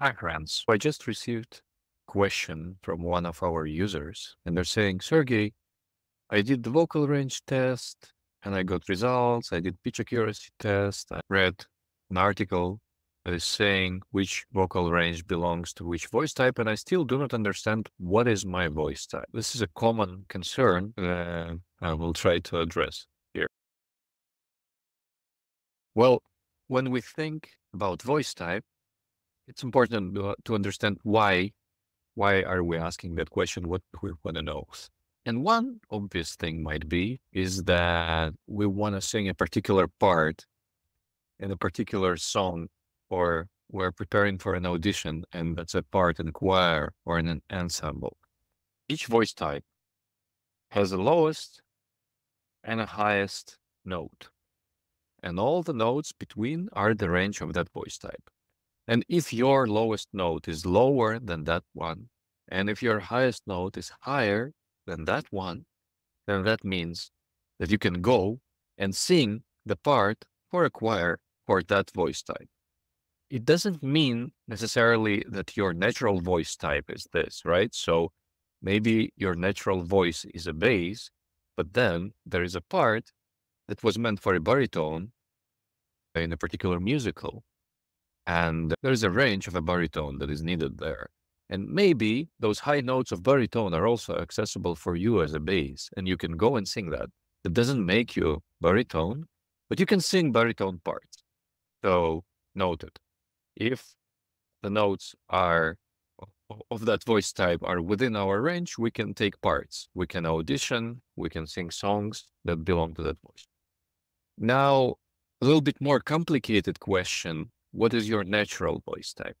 Hi, Franz. I just received a question from one of our users, and they're saying, Sergey, I did the vocal range test and I got results. I did pitch accuracy test. I read an article that is saying which vocal range belongs to which voice type, and I still do not understand what is my voice type. This is a common concern I will try to address here. Well, when we think about voice type, it's important to, uh, to understand why why are we asking that question? What we want to know? And one obvious thing might be is that we want to sing a particular part in a particular song, or we're preparing for an audition, and that's a part in a choir or in an ensemble. Each voice type has a lowest and a highest note. And all the notes between are the range of that voice type. And if your lowest note is lower than that one, and if your highest note is higher than that one, then that means that you can go and sing the part for a choir for that voice type. It doesn't mean necessarily that your natural voice type is this, right? So maybe your natural voice is a bass, but then there is a part that was meant for a baritone in a particular musical. And there's a range of a baritone that is needed there. And maybe those high notes of baritone are also accessible for you as a bass, and you can go and sing that. It doesn't make you baritone, but you can sing baritone parts. So noted. If the notes are of that voice type are within our range, we can take parts. We can audition, we can sing songs that belong to that voice. Now, a little bit more complicated question. What is your natural voice type?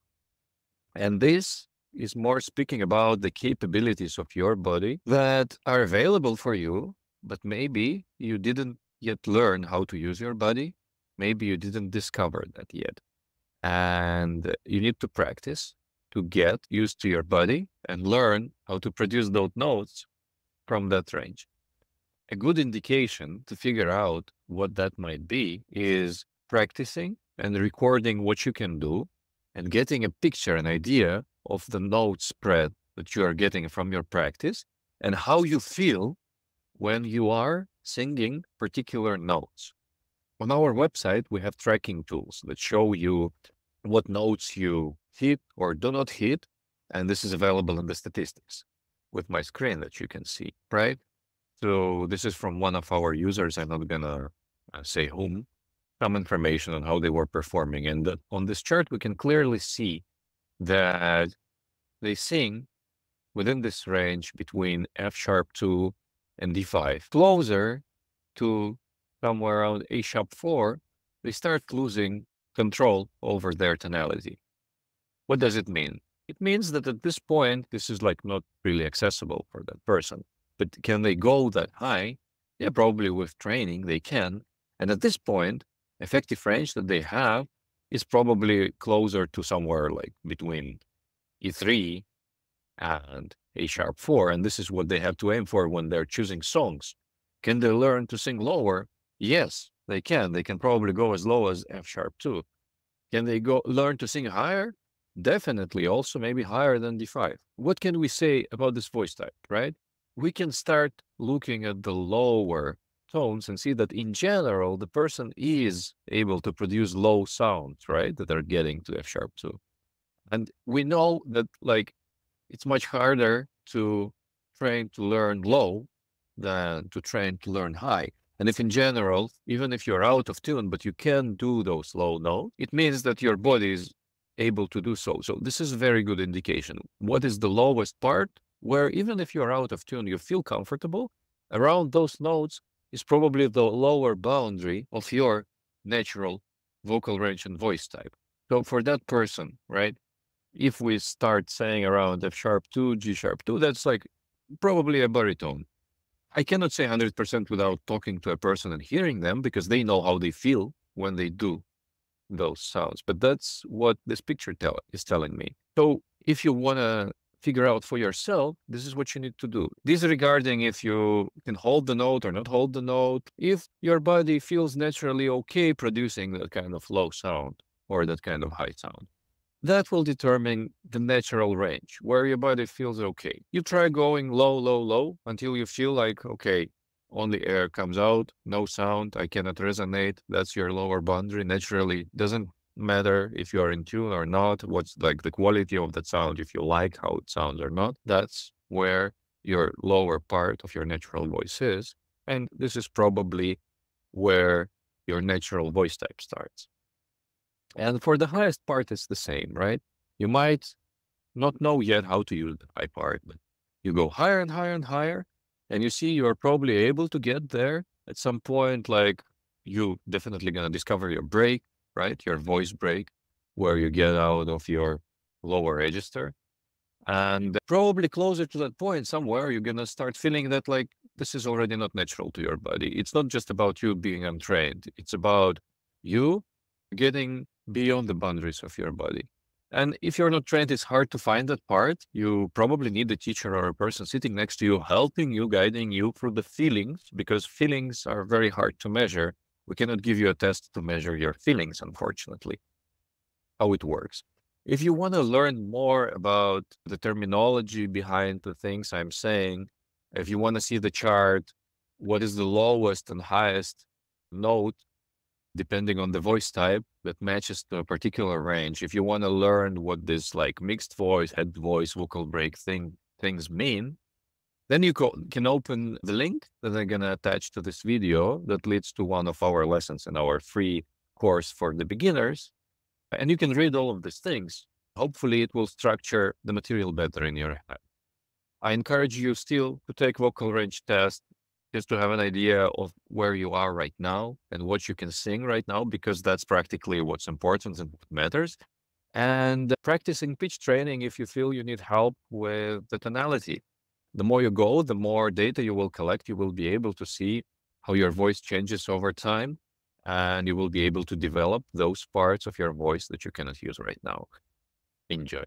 And this is more speaking about the capabilities of your body that are available for you, but maybe you didn't yet learn how to use your body. Maybe you didn't discover that yet. And you need to practice to get used to your body and learn how to produce those notes from that range. A good indication to figure out what that might be is practicing and recording what you can do and getting a picture, an idea of the note spread that you are getting from your practice and how you feel when you are singing particular notes. On our website, we have tracking tools that show you what notes you hit or do not hit. And this is available in the statistics with my screen that you can see, right? So this is from one of our users. I'm not going to uh, say whom, some information on how they were performing. And on this chart, we can clearly see that they sing within this range between F sharp 2 and D5. Closer to somewhere around A sharp 4, they start losing control over their tonality. What does it mean? It means that at this point, this is like not really accessible for that person. But can they go that high? Yeah, probably with training they can. And at this point, effective range that they have is probably closer to somewhere like between E3 and A sharp 4. And this is what they have to aim for when they're choosing songs. Can they learn to sing lower? Yes, they can. They can probably go as low as F sharp 2. Can they go learn to sing higher? Definitely, also maybe higher than D5. What can we say about this voice type, right? We can start looking at the lower tones and see that in general, the person is able to produce low sounds, right? That are getting to F sharp 2. And we know that like it's much harder to train to learn low than to train to learn high. And if in general, even if you're out of tune, but you can do those low notes, it means that your body is able to do so. So this is a very good indication. What is the lowest part where even if you're out of tune, you feel comfortable around those notes is probably the lower boundary of your natural vocal range and voice type. So for that person, right, if we start saying around F sharp 2, G sharp 2, that's like probably a baritone. I cannot say 100% without talking to a person and hearing them because they know how they feel when they do those sounds. But that's what this picture tell, is telling me. So if you want to figure out for yourself, this is what you need to do. Disregarding if you can hold the note or not hold the note, if your body feels naturally okay producing that kind of low sound or that kind of high sound that will determine the natural range where your body feels okay. You try going low, low, low until you feel like, okay, only air comes out, no sound, I cannot resonate. That's your lower boundary. Naturally, doesn't matter if you are in tune or not, what's like the quality of that sound, if you like how it sounds or not. That's where your lower part of your natural voice is. And this is probably where your natural voice type starts. And for the highest part, it's the same, right? You might not know yet how to use the high part, but you go higher and higher and higher, and you see you're probably able to get there at some point. Like you definitely gonna discover your break, right? Your voice break, where you get out of your lower register. And probably closer to that point somewhere, you're gonna start feeling that like this is already not natural to your body. It's not just about you being untrained. It's about you getting beyond the boundaries of your body. And if you're not trained, it's hard to find that part. You probably need a teacher or a person sitting next to you, helping you, guiding you through the feelings, because feelings are very hard to measure. We cannot give you a test to measure your feelings, unfortunately, how it works. If you want to learn more about the terminology behind the things I'm saying, if you want to see the chart, what is the lowest and highest note depending on the voice type that matches to a particular range. If you want to learn what this like mixed voice, head voice, vocal break thing things mean, then you can open the link that I'm going to attach to this video that leads to one of our lessons in our free course for the beginners. And you can read all of these things. Hopefully it will structure the material better in your head. I encourage you still to take vocal range test just to have an idea of where you are right now and what you can sing right now, because that's practically what's important and what matters. And practicing pitch training if you feel you need help with the tonality. The more you go, the more data you will collect. You will be able to see how your voice changes over time, and you will be able to develop those parts of your voice that you cannot use right now. Enjoy.